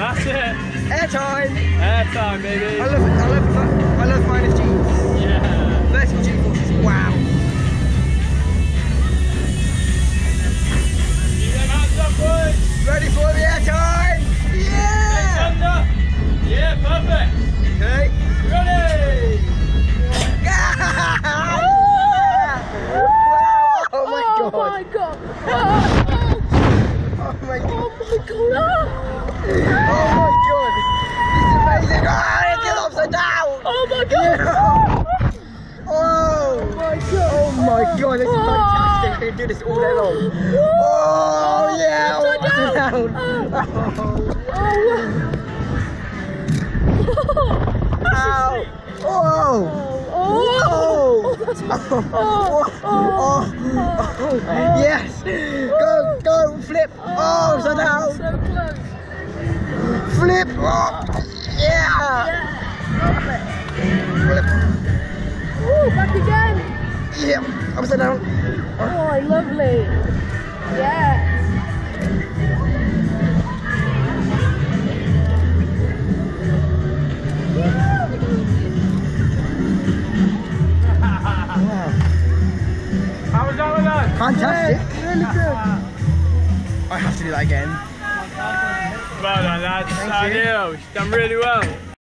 That's it. Airtime. Airtime, baby. I love it. I love I love minus G's. Yeah. Vertical G forces. Wow. Keep them hands up, boys. Ready for the airtime? Yeah. Under. Yeah, perfect. Okay. Ready. Oh my Oh god. my god! Oh, Oh my god. oh my god! Oh Oh my god. This is amazing. Ah, upside down. Oh my god! Oh. my god! Oh my god, this this all day. Oh yeah, Upside down. down. Oh, Ow. Oh. oh, Oh. Oh. Oh. Oh. Yes. Go, go, flip. Oh, Flip. Oh. Yeah. Yeah. Flip. Ooh, back again. Yeah. Upside down. Oh, lovely. Yeah. Wow. How was that one, lad? Fantastic. Really good. I have to do that again. Well done, lads. Thank you. Adios. Done really well.